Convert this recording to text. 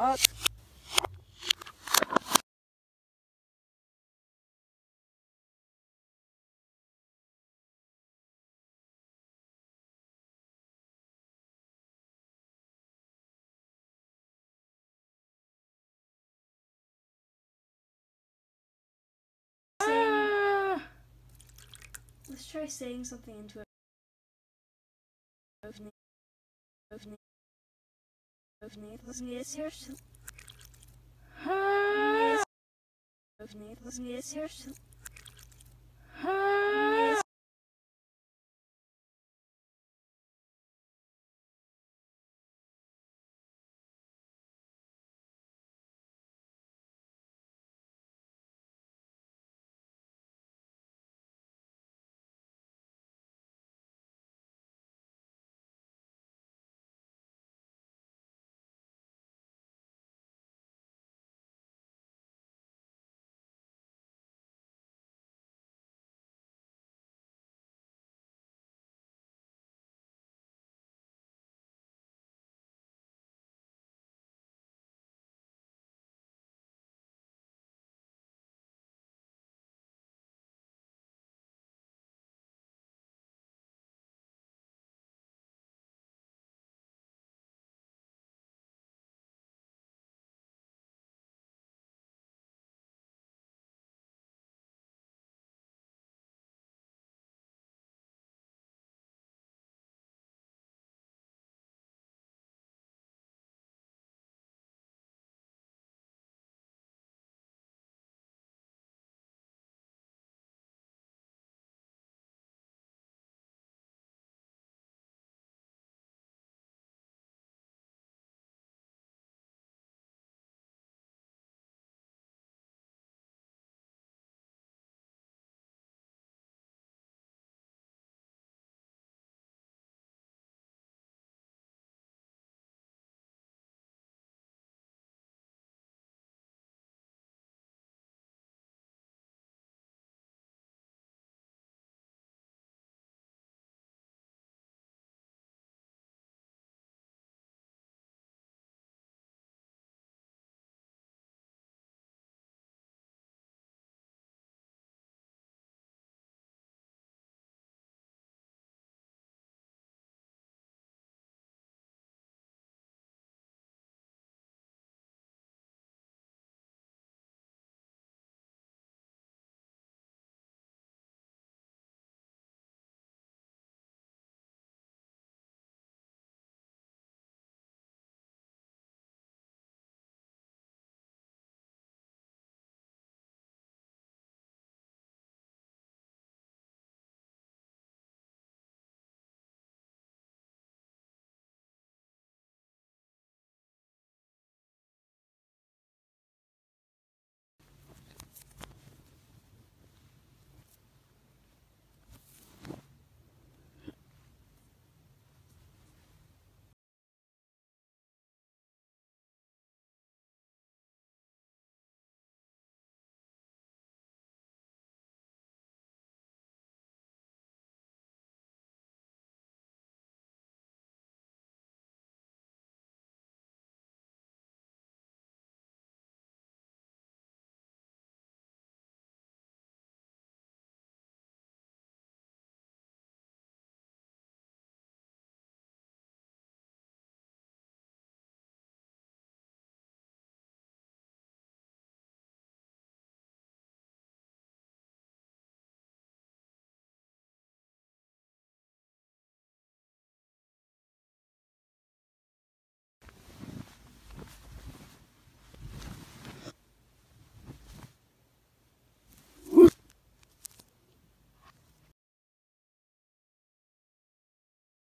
Ah! Let's try saying something into it. Ovni. Ovni. Ovni